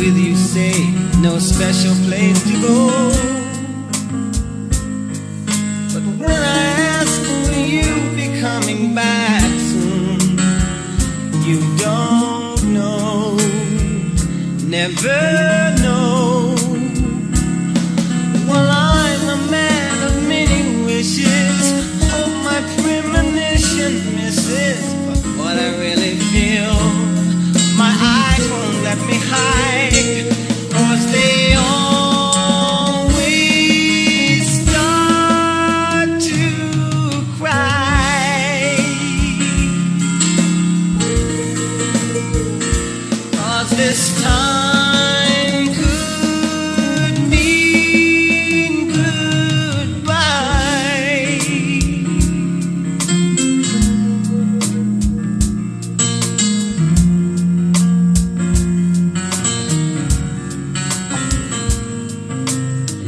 with you say no special place to go. But when I ask will you be coming back soon, you don't know, never know. Well, I'm a man of many wishes, this time could mean goodbye.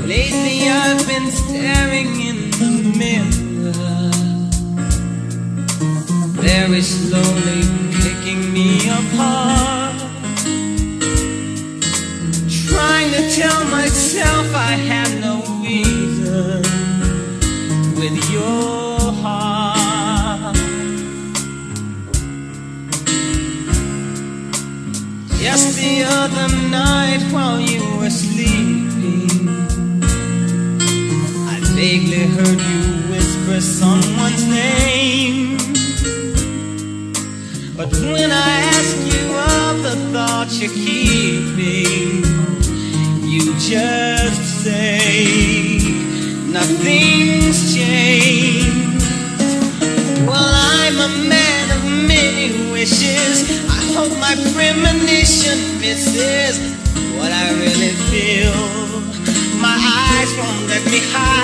Lately I've been staring in the mirror, very slowly picking me apart. The other night while you were sleeping, I vaguely heard you whisper someone's name. But when I ask you of the thoughts you're keeping, you just say nothing's changed. Well, I'm a man of many wishes. Hope my premonition misses what I really feel. My eyes won't let me hide,